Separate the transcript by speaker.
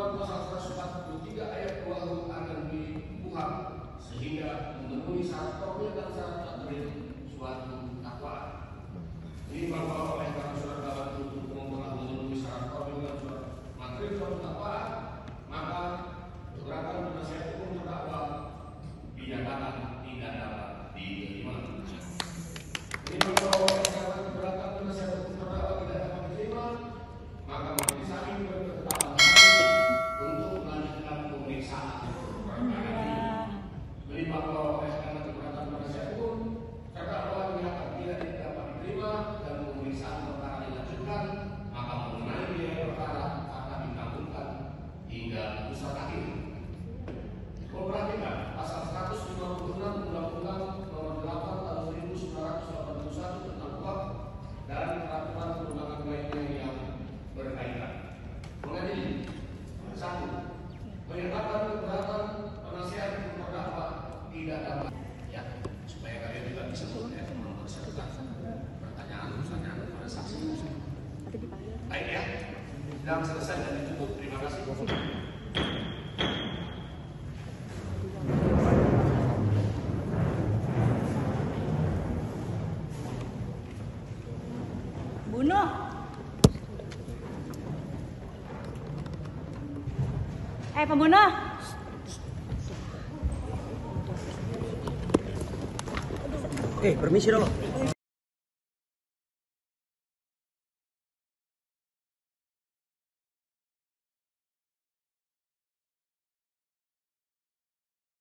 Speaker 1: ketentuan pasal 143 ayat 2 huruf A dan B KUHP sehingga memenuhi syarat formil dan syarat materil suatu dakwaan. Jadi bapak-bapak yang kami surat dalam untuk mempengaruhi memenuhi syarat formil dan syarat materi suatu dakwaan, maka gerakan penasihat hingga putusan akhir. Perhatikan pasal 156 Undang-Undang Nomor 8 Tahun 1981 tentang kuhap dan peraturan perundangan lainnya yang berkaitan. Mengadili satu menyatakan keberatan penasihat terdakwa tidak dapat ya supaya kalian juga bisa melihat mempersiapkan pertanyaan-pertanyaan kepada saksi. Baik ya, sidang selesai dan ditutup. Terima kasih.
Speaker 2: Bunuh. Eh pembunuh.
Speaker 3: Eh, permisi dong.